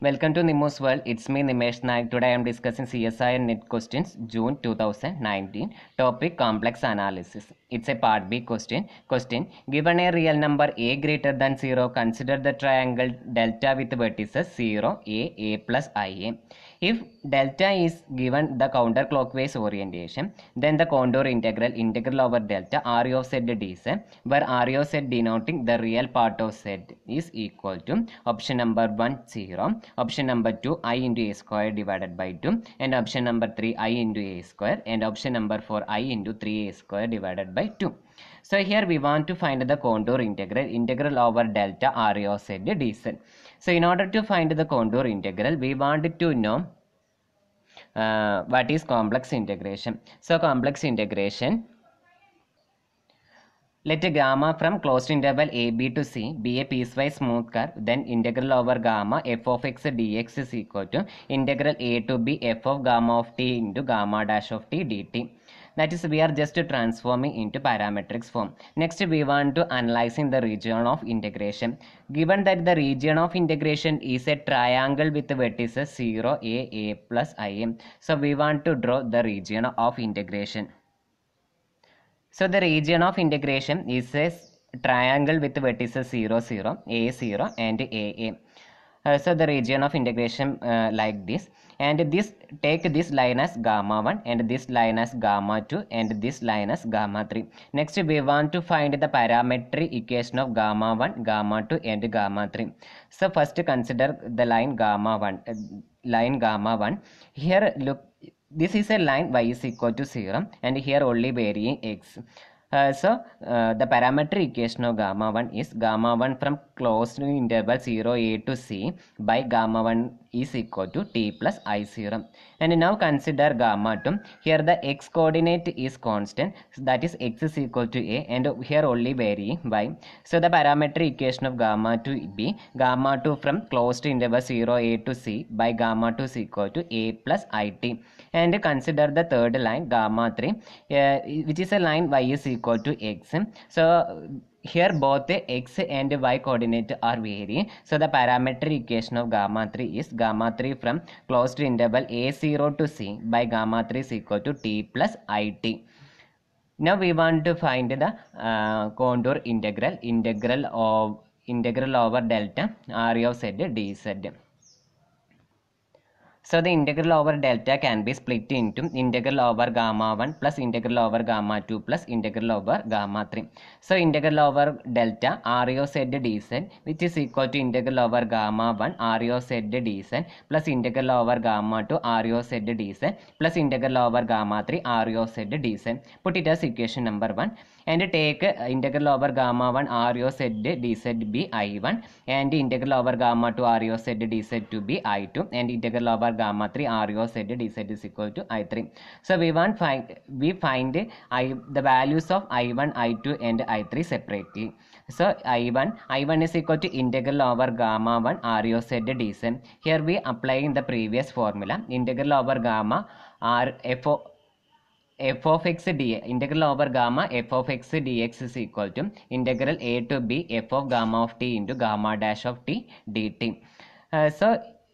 Welcome to Nimu's World. It's me Nimesh Naik. Today I am discussing CSIR NET questions June 2019. Topic complex analysis. It's a part B question. Question Given a real number a greater than 0, consider the triangle delta with vertices 0, a, a plus ia. If delta is given the counterclockwise orientation, then the contour integral integral over delta r of z dz, where r of z denoting the real part of z is equal to option number 1 0, option number 2 i into a square divided by 2, and option number 3 i into a square, and option number 4 i into 3a square divided by 2. So here we want to find the contour integral integral over delta r of z dz. So in order to find the contour integral, we want to know uh, what is complex integration. So complex integration let a gamma from closed interval a b to c be a piecewise smooth curve then integral over gamma f of x dx is equal to integral a to b f of gamma of t into gamma dash of t dt that is we are just transforming into parametric form. Next we want to analyzing the region of integration. Given that the region of integration is a triangle with vertices 0 a a plus ia so we want to draw the region of integration. So the region of integration is a triangle with vertices 0 0 a 0 and a a so the region of integration uh, like this. And this take this line as gamma 1 and this line as gamma 2 and this line as gamma 3 next we want to find the parametric equation of gamma 1 gamma 2 and gamma 3 so first consider the line gamma 1 uh, line gamma 1 here look this is a line y is equal to 0 and here only varying x uh, so uh, the parametric equation of gamma 1 is gamma 1 from closed interval 0 a to c by gamma 1 is equal to t plus i0 and now consider gamma 2 here the x coordinate is constant. That is x is equal to a and here only vary y. So the parametric equation of gamma 2 be gamma 2 from closed interval 0 a to c by gamma 2 is equal to a plus it and consider the third line gamma 3 uh, which is a line y is equal to x. So here both the x and y coordinate are varying so the parametric equation of gamma 3 is gamma 3 from closed interval a0 to c by gamma 3 is equal to t plus it now we want to find the uh, contour integral integral of integral over delta r of z dz so the integral over delta can be split into integral over gamma 1 plus integral over gamma 2 plus integral over gamma 3. So integral over delta r of dz which is equal to integral over gamma 1 r of dz plus integral over gamma 2 r of dz plus integral over gamma 3 r of dz. Put it as equation number 1 and take integral over gamma 1 r of z dz be i1 and integral over gamma 2 r of dz to be i2 and integral over gamma 3 r z is equal to i3 so we want find we find i the values of i1 i2 and i3 separately. So i1 i1 is equal to integral over gamma 1 r of z dz here we applying the previous formula. Integral over gamma r f of f of x dx integral over gamma f of x dx is equal to integral a to b f of gamma of t into gamma dash of t dt. Uh, so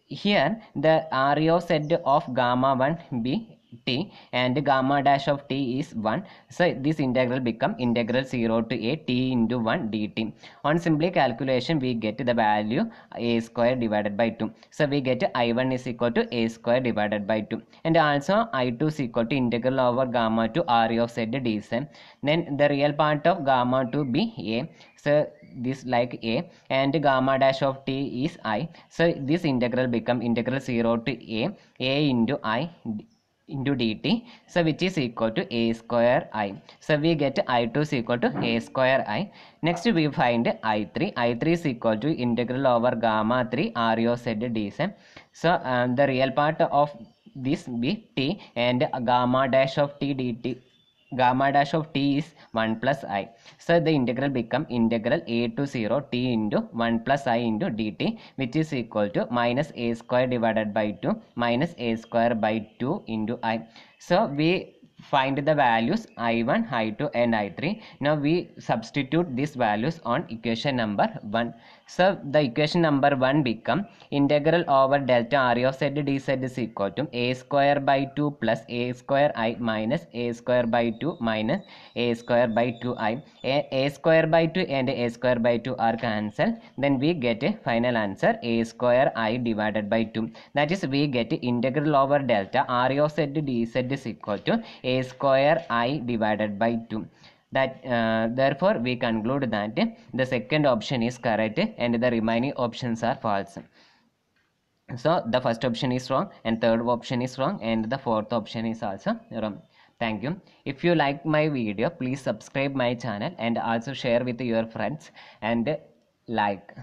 here the r of z of gamma 1 b t and gamma dash of t is 1 so this integral become integral 0 to a t into 1 dt on simply calculation we get the value a square divided by 2 so we get i1 is equal to a square divided by 2 and also i2 is equal to integral over gamma to r of z dz then the real part of gamma to be a. So this like a. And gamma dash of t is i. So this integral become integral 0 to a. A into i into dt so which is equal to a square i so we get i2 is equal to a square i next we find i3 i3 is equal to integral over gamma 3 r o z dz so um, the real part of this be t and gamma dash of t dt gamma dash of t is 1 plus i. So the integral become integral a to 0 t into 1 plus i into dt which is equal to minus a square divided by 2 minus a square by 2 into i. So we find the values i1 i2 and i3 now we substitute these values on equation number 1 So the equation number 1 become integral over delta r of z dz is equal to a square by 2 plus a square i minus a square by 2 minus a square by 2i. A, a square by 2 and a square by 2 are cancelled. Then we get a final answer a square i divided by 2. That is we get integral over delta r of z dz is equal to a square i divided by 2 that uh, therefore we conclude that the second option is correct and the remaining options are false. So the first option is wrong and third option is wrong and the fourth option is also wrong. Thank you. If you like my video please subscribe my channel and also share with your friends and like